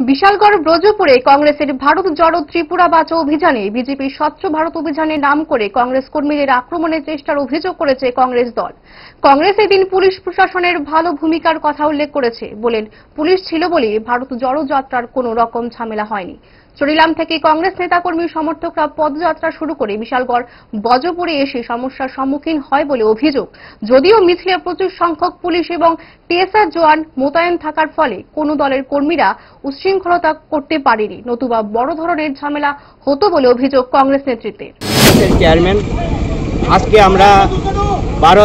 বিশালগড় ব্রজপুরে কংগ্রেসের ভারত জড়ো ত্রিপুরা বাঁচো অভিযানে বিজেপি স্বচ্ছ ভারত অভিযানে নাম করে কংগ্রেস কর্মীদের আক্রমণের চেষ্টার অভিযোগ করেছে কংগ্রেস দল। কংগ্রেস এদিন পুলিশ প্রশাসনের ভালো ভূমিকার কথা উল্লেখ করেছে বলেন, পুলিশ ছিল বলে ভারত জড়ো যাত্রার কোনো রকম ঝামেলা হয়নি। চরিলাম থেকে কংগ্রেস নেতাকর্মী সমর্থকরা পদযাত্রা শুরু করে বিশালগড় বজপুরে এসে সমস্যার সম্মুখীন হয় বলে অভিযোগ। যদিও মিছিলে প্রচুর সংখ্যক পুলিশ এবং টিএসআর জওয়ান মোতায়েন থাকার ফলে কোনো দলের কর্মীরা উচ্ছৃঙ্খলতা করতে পারেনি। নতুবা বড় ধরনের ঝামেলা হতো বলে অভিযোগ কংগ্রেস নেতৃত্বের। চেয়ারম্যান আজকে আমরা বারো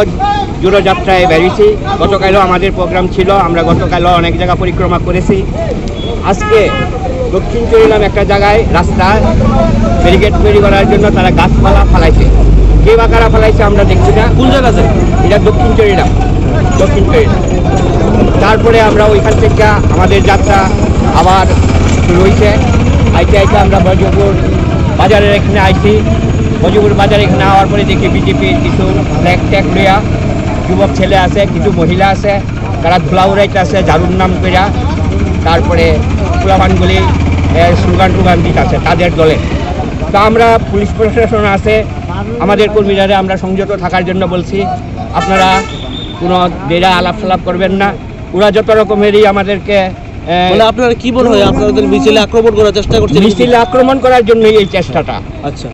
জুড়ো যাত্রায় বেরিয়েছি। গতকালও আমাদের প্রোগ্রাম ছিল, আমরা গতকালও অনেক জায়গা পরিক্রমা করেছি। আজকে দক্ষিণ চরিলাম একটা জায়গায় রাস্তায় ব্যারিকেড তৈরি করার জন্য তারা গাছপালা ফালাইছে। কে বা কারা ফালাইছে আমরা দেখছি না। কোন জায়গাতে এটা দক্ষিণ চরিলাম দক্ষিণ চরিলাম তারপরে আমরা ওইখান থেকে আমাদের যাত্রা আবার শুরু হয়েছে আইতে আইতে আমরা বজপুর বাজারের এখানে আইছি। বজপুর বাজারে এখানে আওয়ার পরে দেখি বিজেপির কিছু ফ্ল্যাগ ট্যাগ লইয়া যুবক ছেলে আছে কিছু মহিলা আছে। তারা ধুলা উড়াইতে আছে ঝাড়ুর নাম কইরা। তারপরে ফুলাবানগুলি স্লোগান টুগান দিতে আছে তাদের দলে। তা আমরা পুলিশ প্রশাসন আছে আমাদের কর্মীরা আমরা সংযত থাকার জন্য বলছি আপনারা কোনো দেরা আলাপ সালাপ করবেন না। ওরা যত রকমেরই আমাদেরকে মানে আপনারা কি মনে হয় আপনাদের মিছিলে আক্রমণ করার চেষ্টা করছেন? মিছিলে আক্রমণ করার জন্যই এই চেষ্টাটা। আচ্ছা।